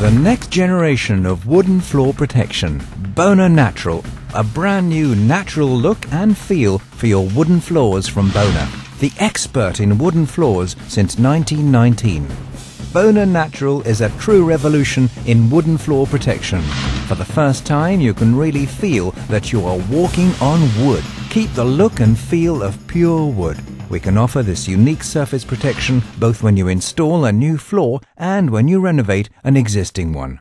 The next generation of wooden floor protection. Bona Naturale. A brand new natural look and feel for your wooden floors from Bona. The expert in wooden floors since 1919. Bona Naturale is a true revolution in wooden floor protection. For the first time, you can really feel that you are walking on wood. Keep the look and feel of pure wood. We can offer this unique surface protection both when you install a new floor and when you renovate an existing one.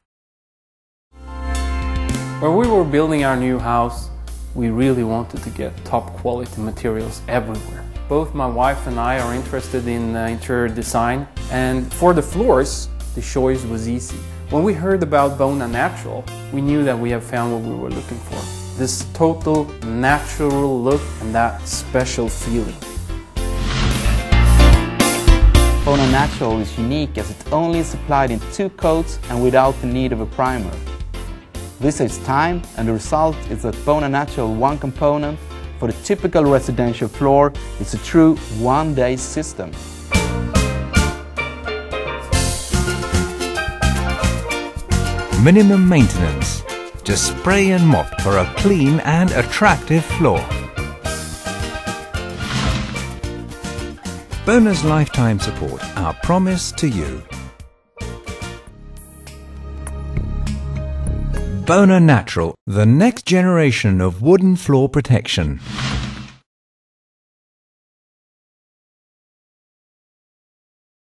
When we were building our new house, we really wanted to get top quality materials everywhere. Both my wife and I are interested in uh, interior design and for the floors, the choice was easy. When we heard about Bona Naturale, we knew that we have found what we were looking for. This total natural look and that special feeling. Bona Naturale is unique as it only is applied in two coats and without the need of a primer. This saves time and the result is that Bona Naturale one component for the typical residential floor is a true one-day system. Minimum maintenance. Just spray and mop for a clean and attractive floor. Bona's lifetime support, our promise to you. Bona Naturale, the next generation of wooden floor protection.